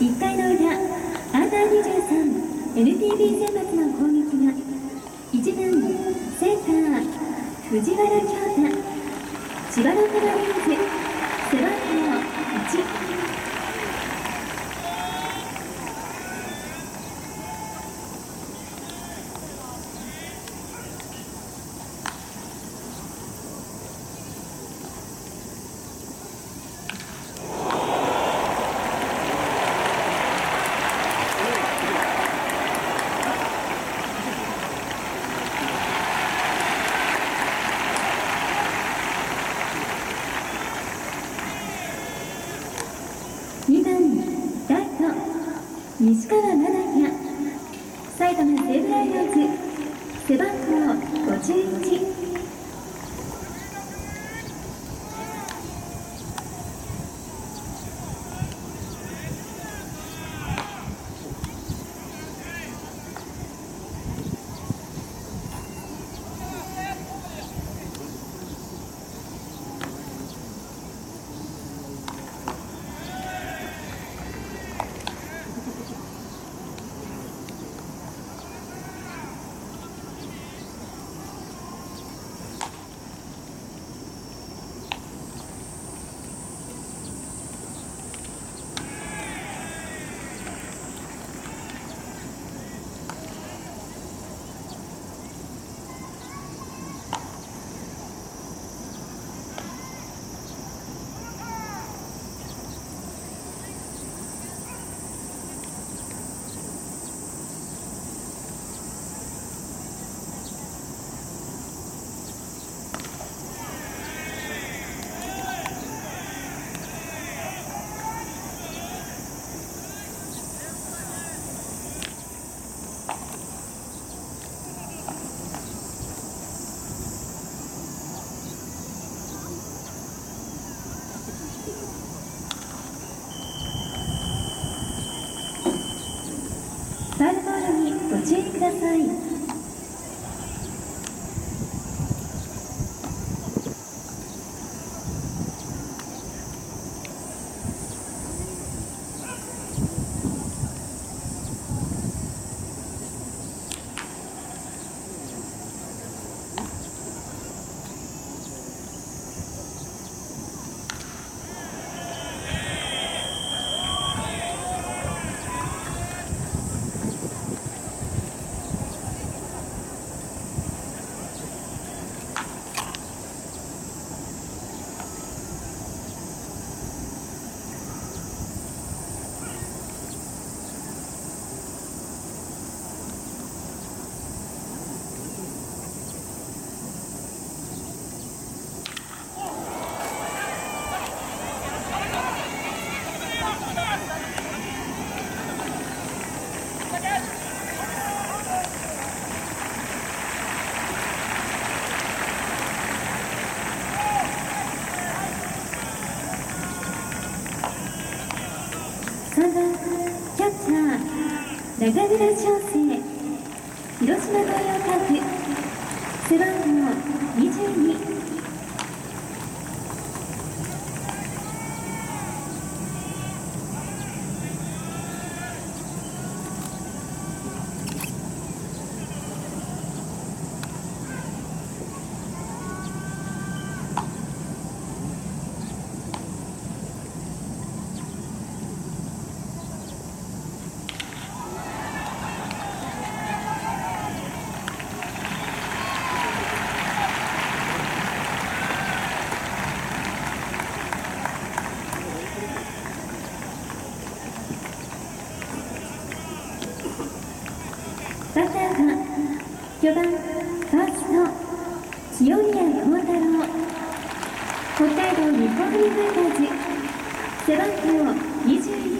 1回の裏アンダー 23NTB 選抜の攻撃が1番センター藤原京太千葉ロッテマリーンズ背番号12番ライト西川七也埼玉西武ライオンズ背番号51ださい3番キャッチャー中村翔成広島東洋カープ背番号22バッターは4番ファースト清宮幸太郎。北海道日本ハムファイターズ背番号21「